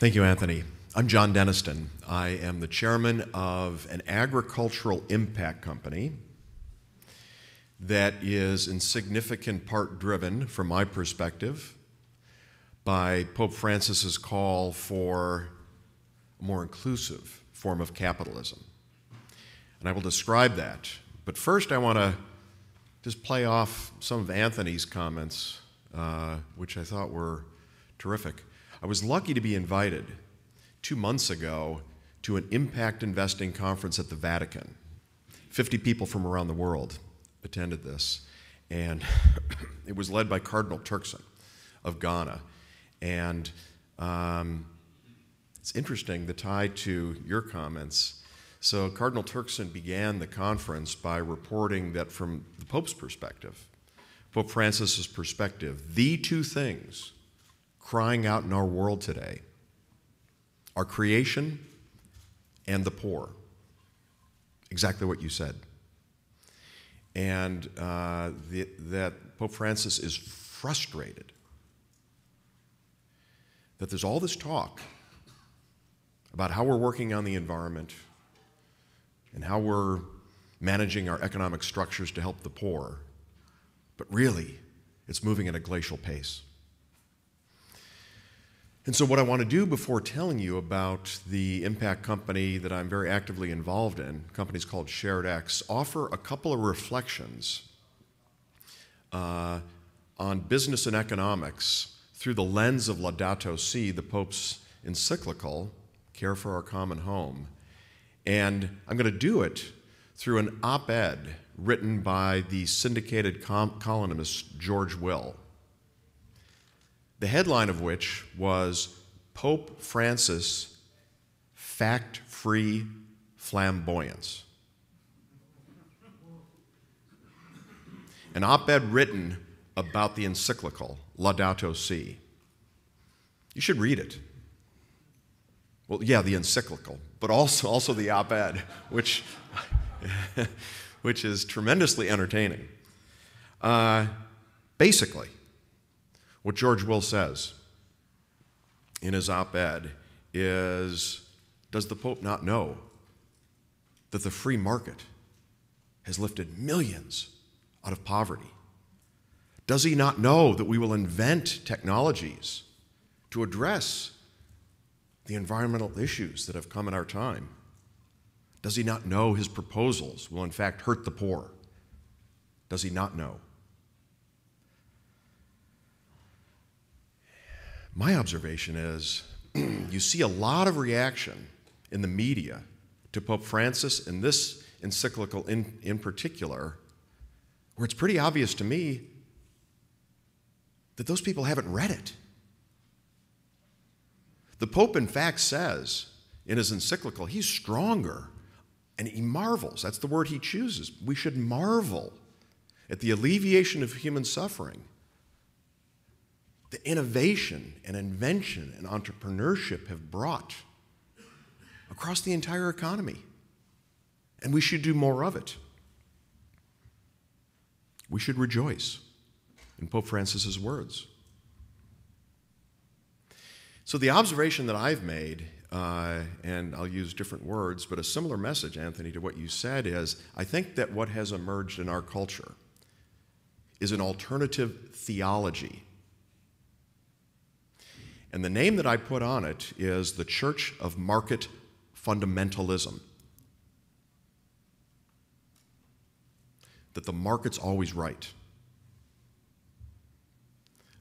Thank you, Anthony. I'm John Denniston. I am the chairman of an agricultural impact company that is in significant part driven, from my perspective, by Pope Francis's call for a more inclusive form of capitalism. And I will describe that. But first, I want to just play off some of Anthony's comments, uh, which I thought were terrific. I was lucky to be invited two months ago to an impact investing conference at the Vatican. 50 people from around the world attended this, and it was led by Cardinal Turkson of Ghana. And um, it's interesting the tie to your comments. So, Cardinal Turkson began the conference by reporting that from the Pope's perspective, Pope Francis's perspective, the two things crying out in our world today are creation and the poor. Exactly what you said. And uh, the, that Pope Francis is frustrated that there's all this talk about how we're working on the environment and how we're managing our economic structures to help the poor, but really, it's moving at a glacial pace. And so, what I want to do before telling you about the impact company that I'm very actively involved in, companies called SharedX, offer a couple of reflections uh, on business and economics through the lens of Laudato Si, the Pope's encyclical, Care for Our Common Home. And I'm going to do it through an op ed written by the syndicated columnist George Will the headline of which was Pope Francis Fact Free Flamboyance. An op ed written about the encyclical Laudato Si. You should read it. Well, yeah, the encyclical, but also, also the op ed, which, which is tremendously entertaining. Uh, basically, what George Will says in his op ed is Does the Pope not know that the free market has lifted millions out of poverty? Does he not know that we will invent technologies to address the environmental issues that have come in our time? Does he not know his proposals will in fact hurt the poor? Does he not know? My observation is you see a lot of reaction in the media to Pope Francis and this encyclical in, in particular, where it's pretty obvious to me that those people haven't read it. The Pope, in fact, says in his encyclical, he's stronger and he marvels. That's the word he chooses. We should marvel at the alleviation of human suffering the innovation and invention and entrepreneurship have brought across the entire economy. And we should do more of it. We should rejoice in Pope Francis's words. So, the observation that I've made, uh, and I'll use different words, but a similar message, Anthony, to what you said is I think that what has emerged in our culture is an alternative theology and the name that I put on it is the Church of Market Fundamentalism. That the market's always right.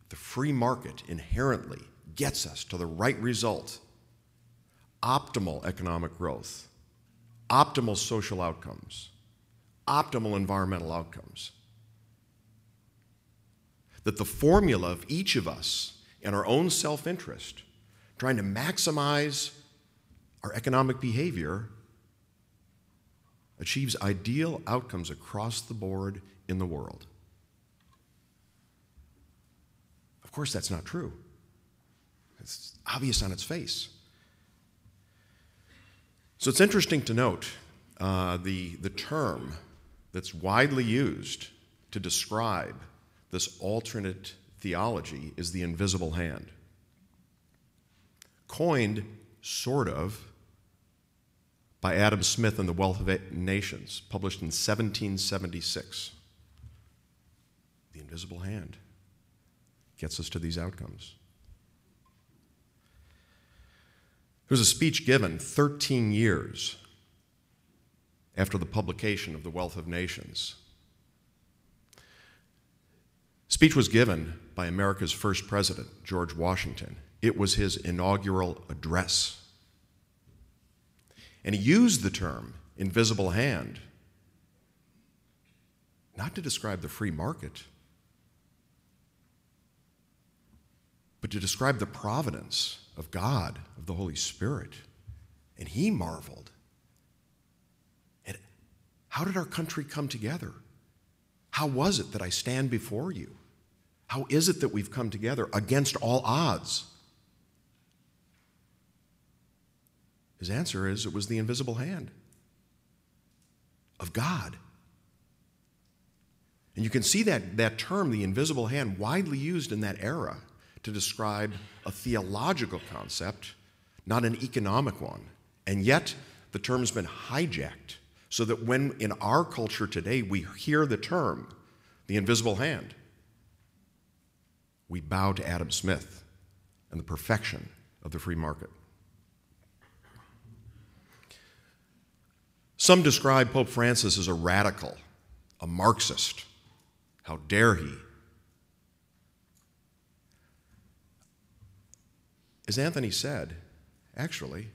The free market inherently gets us to the right result optimal economic growth, optimal social outcomes, optimal environmental outcomes. That the formula of each of us and our own self interest, trying to maximize our economic behavior, achieves ideal outcomes across the board in the world. Of course, that's not true. It's obvious on its face. So it's interesting to note uh, the, the term that's widely used to describe this alternate theology is the invisible hand. coined, sort of, by Adam Smith in The Wealth of Nations, published in 1776. The invisible hand gets us to these outcomes. There was a speech given 13 years after the publication of The Wealth of Nations. Speech was given by America's first president, George Washington. It was his inaugural address. And he used the term invisible hand not to describe the free market, but to describe the providence of God, of the Holy Spirit. And he marveled at how did our country come together? How was it that I stand before you? How is it that we've come together against all odds? His answer is it was the invisible hand of God. And you can see that, that term, the invisible hand, widely used in that era to describe a theological concept, not an economic one. And yet, the term's been hijacked so that when in our culture today we hear the term, the invisible hand, we bow to Adam Smith and the perfection of the free market. Some describe Pope Francis as a radical, a Marxist. How dare he? As Anthony said, actually,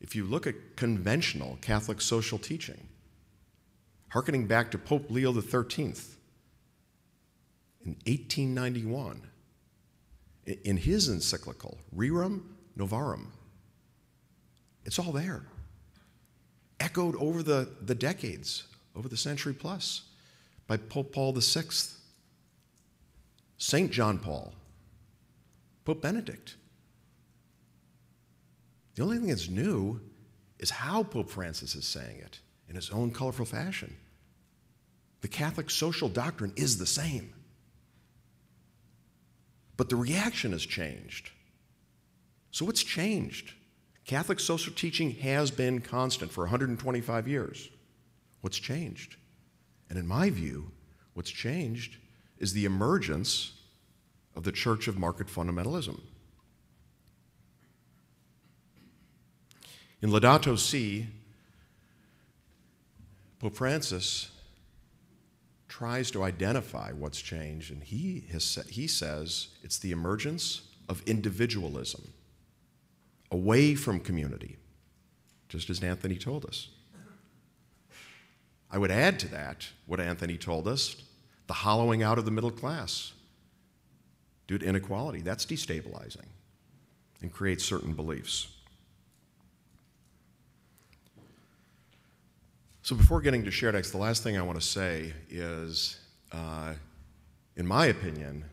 if you look at conventional Catholic social teaching, hearkening back to Pope Leo XIII in 1891, in his encyclical, Rerum Novarum, it's all there. Echoed over the, the decades, over the century plus, by Pope Paul VI, St. John Paul, Pope Benedict. The only thing that's new is how Pope Francis is saying it in his own colorful fashion. The Catholic social doctrine is the same. But the reaction has changed. So what's changed? Catholic social teaching has been constant for 125 years. What's changed? And in my view, what's changed is the emergence of the Church of Market Fundamentalism. In Laudato Si, Pope Francis tries to identify what's changed, and he, has, he says it's the emergence of individualism away from community, just as Anthony told us. I would add to that what Anthony told us the hollowing out of the middle class due to inequality. That's destabilizing and creates certain beliefs. So, before getting to shared X, the last thing I want to say is, uh, in my opinion,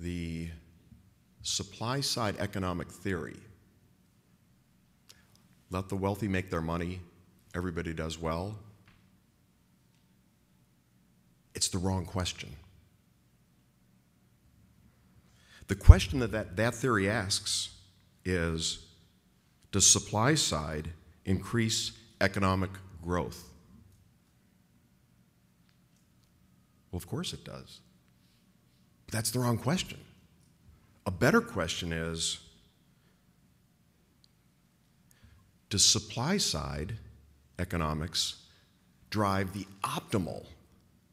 the supply side economic theory let the wealthy make their money, everybody does well. It's the wrong question. The question that that, that theory asks is Does supply side increase economic growth? Well, of course it does. But that's the wrong question. A better question is Does supply side economics drive the optimal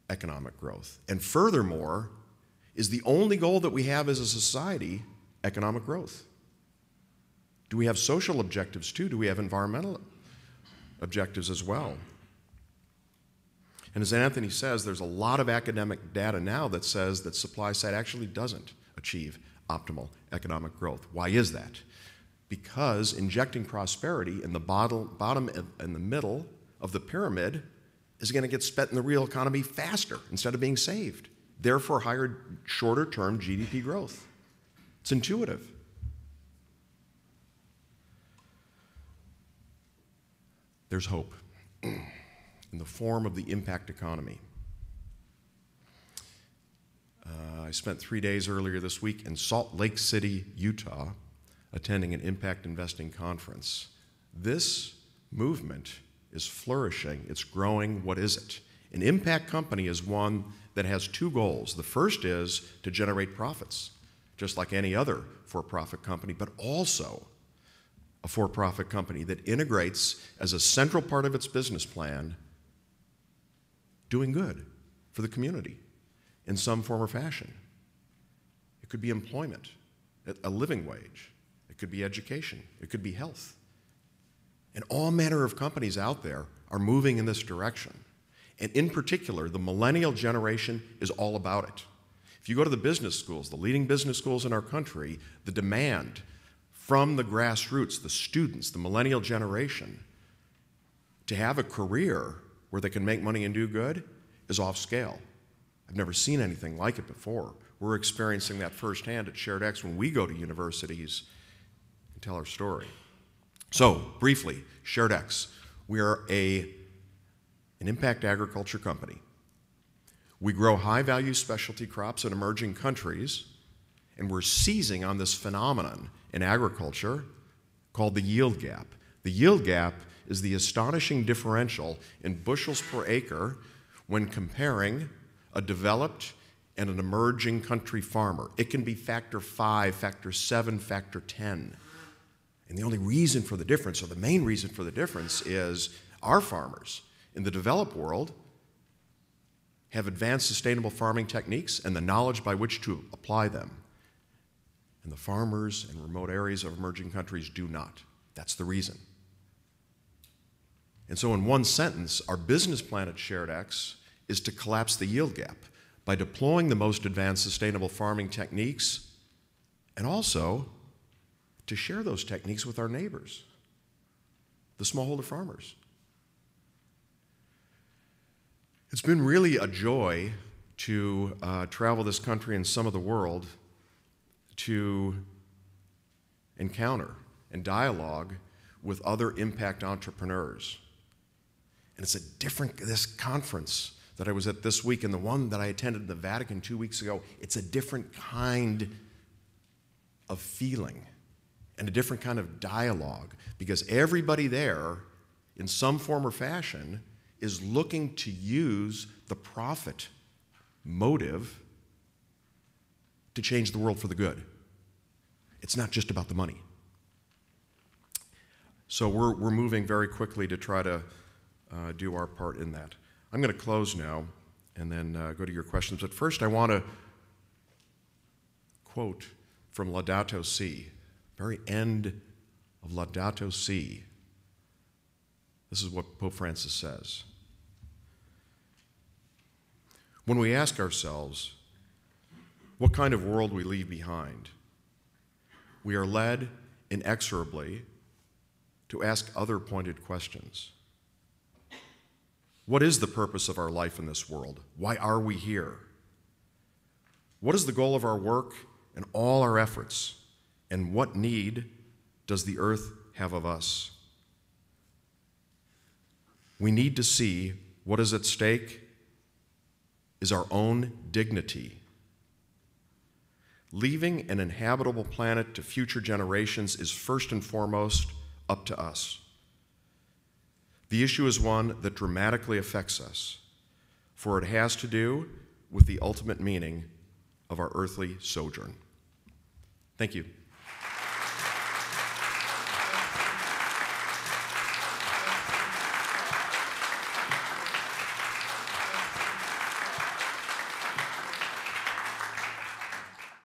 economic growth? And furthermore, is the only goal that we have as a society economic growth? Do we have social objectives too? Do we have environmental objectives as well. And as Anthony says, there's a lot of academic data now that says that supply side actually doesn't achieve optimal economic growth. Why is that? Because injecting prosperity in the bottom, bottom and the middle of the pyramid is going to get spent in the real economy faster instead of being saved. Therefore, higher, shorter term GDP growth. It's intuitive. There's hope in the form of the impact economy. Uh, I spent three days earlier this week in Salt Lake City, Utah, attending an impact investing conference. This movement is flourishing, it's growing. What is it? An impact company is one that has two goals. The first is to generate profits, just like any other for profit company, but also a for profit company that integrates as a central part of its business plan doing good for the community in some form or fashion. It could be employment, a living wage, it could be education, it could be health. And all manner of companies out there are moving in this direction. And in particular, the millennial generation is all about it. If you go to the business schools, the leading business schools in our country, the demand from the grassroots, the students, the millennial generation, to have a career where they can make money and do good is off scale. I've never seen anything like it before. We're experiencing that firsthand at SharedX when we go to universities and tell our story. So, briefly, SharedX. We are a, an impact agriculture company. We grow high value specialty crops in emerging countries, and we're seizing on this phenomenon in agriculture called the yield gap. The yield gap is the astonishing differential in bushels per acre when comparing a developed and an emerging country farmer. It can be factor five, factor seven, factor 10. And the only reason for the difference, or the main reason for the difference, is our farmers in the developed world have advanced sustainable farming techniques and the knowledge by which to apply them. And the farmers in remote areas of emerging countries do not. That's the reason. And so, in one sentence, our business plan at SharedX is to collapse the yield gap by deploying the most advanced sustainable farming techniques and also to share those techniques with our neighbors, the smallholder farmers. It's been really a joy to uh, travel this country and some of the world to encounter and dialogue with other impact entrepreneurs. And it's a different, this conference that I was at this week and the one that I attended in the Vatican two weeks ago, it's a different kind of feeling and a different kind of dialogue because everybody there, in some form or fashion, is looking to use the profit motive to change the world for the good. It's not just about the money. So we're, we're moving very quickly to try to uh, do our part in that. I'm going to close now and then uh, go to your questions. But first, I want to quote from Laudato Si very end of Laudato Si. This is what Pope Francis says. When we ask ourselves what kind of world we leave behind, we are led inexorably to ask other pointed questions. What is the purpose of our life in this world? Why are we here? What is the goal of our work and all our efforts? And what need does the earth have of us? We need to see what is at stake is our own dignity. Leaving an inhabitable planet to future generations is first and foremost up to us. The issue is one that dramatically affects us, for it has to do with the ultimate meaning of our earthly sojourn. Thank you.